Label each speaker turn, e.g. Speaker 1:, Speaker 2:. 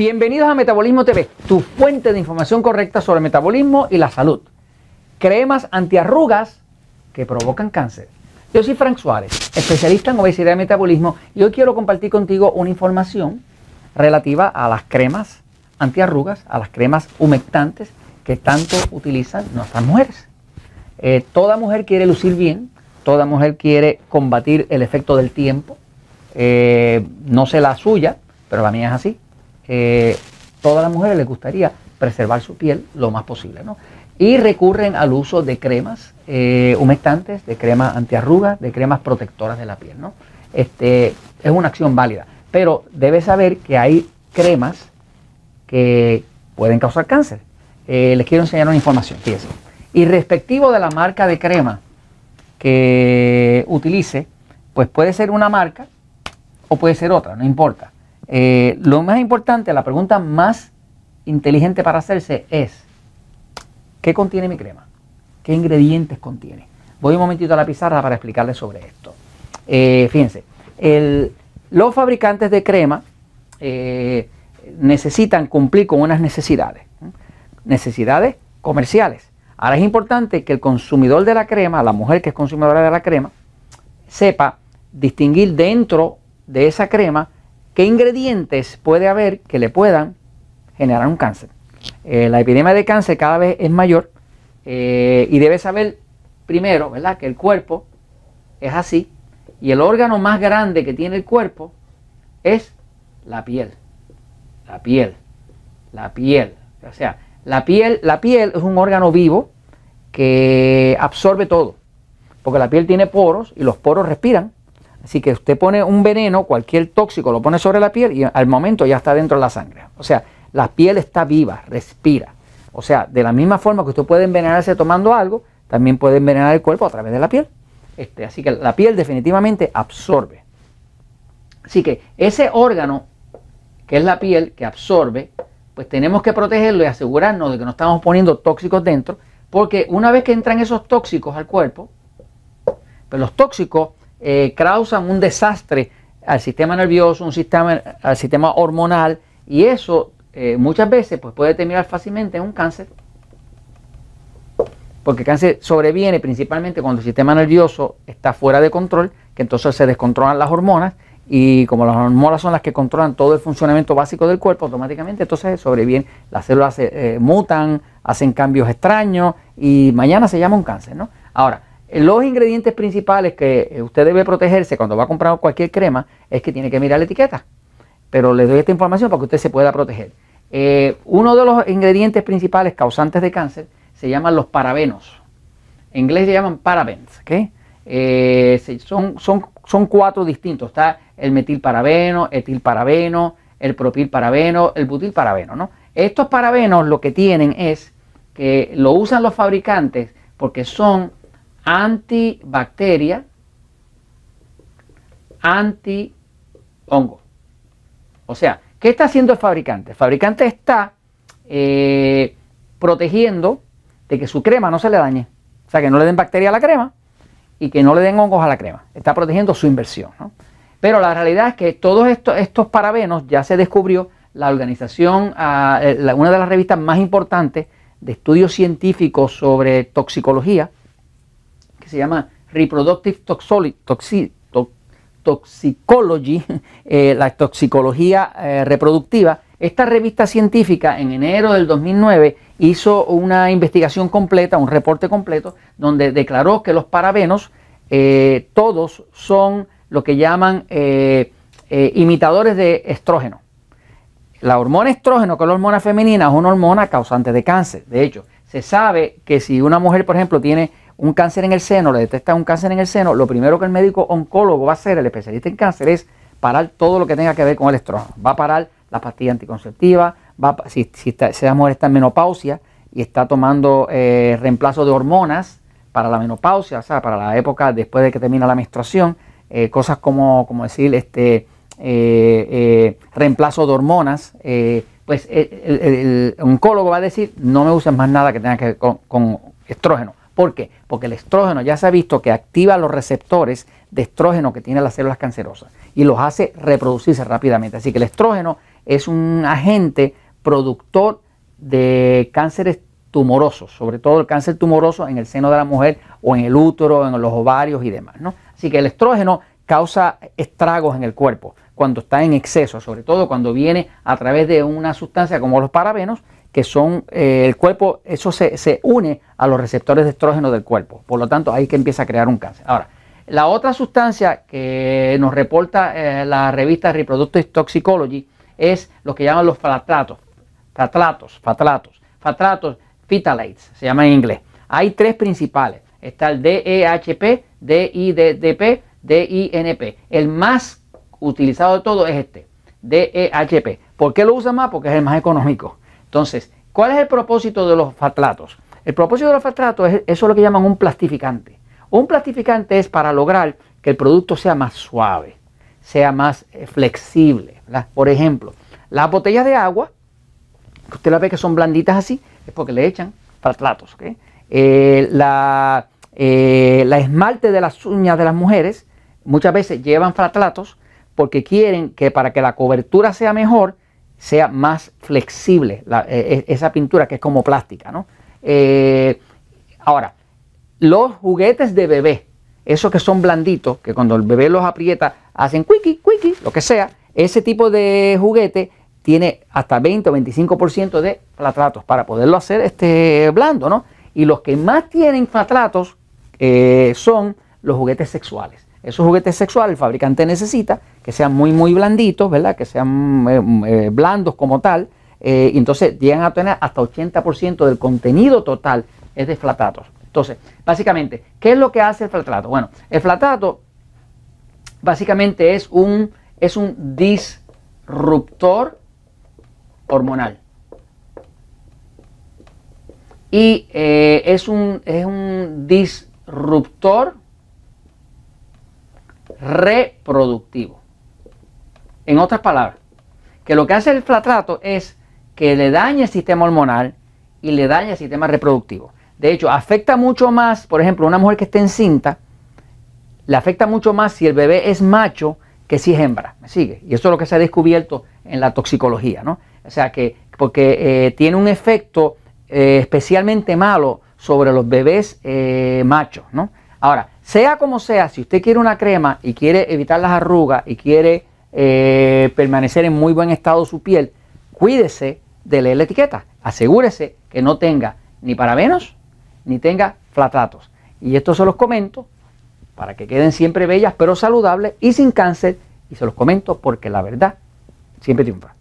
Speaker 1: Bienvenidos a Metabolismo TV, tu fuente de información correcta sobre metabolismo y la salud. Cremas antiarrugas que provocan cáncer. Yo soy Frank Suárez, especialista en obesidad y metabolismo, y hoy quiero compartir contigo una información relativa a las cremas antiarrugas, a las cremas humectantes que tanto utilizan nuestras mujeres. Eh, toda mujer quiere lucir bien, toda mujer quiere combatir el efecto del tiempo, eh, no sé la suya, pero la mía es así. Eh, todas las mujeres les gustaría preservar su piel lo más posible, ¿no? Y recurren al uso de cremas eh, humectantes, de cremas antiarrugas, de cremas protectoras de la piel, ¿no? Este, es una acción válida, pero debes saber que hay cremas que pueden causar cáncer. les quiero enseñar una información, fíjense. Y de la marca de crema que utilice, pues puede ser una marca o puede ser otra, no importa. Eh, lo más importante, la pregunta más inteligente para hacerse es, ¿qué contiene mi crema? ¿Qué ingredientes contiene? Voy un momentito a la pizarra para explicarles sobre esto. Eh, fíjense, los fabricantes de crema eh, necesitan cumplir con unas necesidades, necesidades comerciales. Ahora es importante que el consumidor de la crema, la mujer que es consumidora de la crema, sepa distinguir dentro de esa crema, qué ingredientes puede haber que le puedan generar un cáncer. Eh, la epidemia de cáncer cada vez es mayor eh, y debe saber primero, ¿verdad?, que el cuerpo es así y el órgano más grande que tiene el cuerpo es la piel. La piel. La piel. O sea, la piel, la piel es un órgano vivo que absorbe todo. Porque la piel tiene poros y los poros respiran. Así que usted pone un veneno, cualquier tóxico, lo pone sobre la piel y al momento ya está dentro de la sangre. O sea, la piel está viva, respira. O sea, de la misma forma que usted puede envenenarse tomando algo, también puede envenenar el cuerpo a través de la piel. Este, así que la piel definitivamente absorbe. Así que ese órgano, que es la piel, que absorbe, pues tenemos que protegerlo y asegurarnos de que no estamos poniendo tóxicos dentro, porque una vez que entran esos tóxicos al cuerpo, pues los tóxicos eh, causan un desastre al sistema nervioso, un sistema, al sistema hormonal, y eso eh, muchas veces pues, puede terminar fácilmente en un cáncer. Porque el cáncer sobreviene principalmente cuando el sistema nervioso está fuera de control, que entonces se descontrolan las hormonas, y como las hormonas son las que controlan todo el funcionamiento básico del cuerpo, automáticamente entonces sobreviene, las células se eh, mutan, hacen cambios extraños y mañana se llama un cáncer, ¿no? Ahora, los ingredientes principales que eh, usted debe protegerse cuando va a comprar cualquier crema es que tiene que mirar la etiqueta. Pero le doy esta información para que usted se pueda proteger. Eh, uno de los ingredientes principales causantes de cáncer se llaman los parabenos. En inglés se llaman parabens. Eh, son, son, son cuatro distintos. Está el metilparabeno, etilparabeno, el propilparabeno, el butilparabeno. ¿no? Estos parabenos lo que tienen es que lo usan los fabricantes porque son antibacteria, anti-hongo. O sea, ¿qué está haciendo el fabricante? El fabricante está eh, protegiendo de que su crema no se le dañe. O sea, que no le den bacteria a la crema y que no le den hongos a la crema. Está protegiendo su inversión. Pero la realidad es que todos estos, estos parabenos ya se descubrió la organización, ah, eh, una de las revistas más importantes de estudios científicos sobre toxicología, se llama Reproductive Toxicology, eh, la toxicología eh, reproductiva. Esta revista científica en enero del 2009 hizo una investigación completa, un reporte completo, donde declaró que los parabenos eh, todos son lo que llaman imitadores de estrógeno. La hormona estrógeno, que es la hormona femenina, es una hormona causante de cáncer. De hecho, se sabe que si una mujer, por ejemplo, tiene un cáncer en el seno, le detecta un cáncer en el seno, lo primero que el médico oncólogo va a hacer, el especialista en cáncer, es parar todo lo que tenga que ver con el estrógeno. Va a parar la pastilla anticonceptiva, va si, si, esa mujer está en menopausia y está tomando eh, reemplazo de hormonas para la menopausia, o sea, para la época después de que termina la menstruación, eh, cosas como, como decir, este, eh, reemplazo de hormonas, pues el, oncólogo va a decir, no me uses más nada que tenga que ver con estrógeno. ¿Por qué? Porque el estrógeno ya se ha visto que activa los receptores de estrógeno que tienen las células cancerosas y los hace reproducirse rápidamente. Así que el estrógeno es un agente productor de cánceres tumorosos, sobre todo el cáncer tumoroso en el seno de la mujer o en el útero, en los ovarios y demás. Así que el estrógeno causa estragos en el cuerpo cuando está en exceso, sobre todo cuando viene a través de una sustancia como los parabenos, que son eh, el cuerpo, eso se, une a los receptores de estrógeno del cuerpo. Por lo tanto, ahí que empieza a crear un cáncer. Ahora, la otra sustancia que nos reporta eh, la revista Reproductive Toxicology es lo que llaman los flatlatos. Flatlatos, flatlatos, flatlatos, phthalates, se llama en inglés. Hay tres principales. Está el DEHP, DIDDP, DINP. El más utilizado de todo es este, DEHP. ¿Por qué lo usa más? Porque es el más económico. Entonces, ¿cuál es el propósito de los fatlatos? El propósito de los fatlatos es eso es lo que llaman un plastificante. Un plastificante es para lograr que el producto sea más suave, sea más eh, flexible. Por ejemplo, las botellas de agua, que usted las ve que son blanditas así, es porque le echan fatlatos. Eh, la, eh, la esmalte de las uñas de las mujeres muchas veces llevan fatlatos porque quieren que para que la cobertura sea mejor, sea más flexible e, e, esa pintura que es como plástica. ¿no? Eh, ahora, los juguetes de bebé, esos que son blanditos, que cuando el bebé los aprieta hacen quickie, quickie, lo que sea, ese tipo de juguete tiene hasta 20 o 25% de flatratos para poderlo hacer este blando, ¿no? Y los que más tienen flatratos eh, son los juguetes sexuales. Esos juguetes sexuales el fabricante necesita que sean muy, muy blanditos, ¿verdad? Que sean eh, eh, blandos como tal. Eh, entonces llegan a tener hasta 80% del contenido total es de flatatos. Entonces, básicamente, ¿qué es lo que hace el flatrato? Bueno, el flatrato básicamente es un, es un disruptor hormonal. Y es, un, es un disruptor reproductivo. En otras palabras, que lo que hace el flatrato es que le daña el sistema hormonal y le daña el sistema reproductivo. De hecho, afecta mucho más, por ejemplo, una mujer que esté encinta, le afecta mucho más si el bebé es macho que si es hembra. ¿Me sigue? Y eso es lo que se ha descubierto en la toxicología, ¿no? O sea que, porque eh, tiene un efecto eh, especialmente malo sobre los bebés eh, machos, ¿no? Ahora, sea como sea, si usted quiere una crema y quiere evitar las arrugas y quiere eh, permanecer en muy buen estado su piel, cuídese de leer la etiqueta. Asegúrese que no tenga ni parabenos ni tenga flatratos. Y esto se los comento para que queden siempre bellas pero saludables y sin cáncer. Y se los comento porque la verdad siempre triunfa.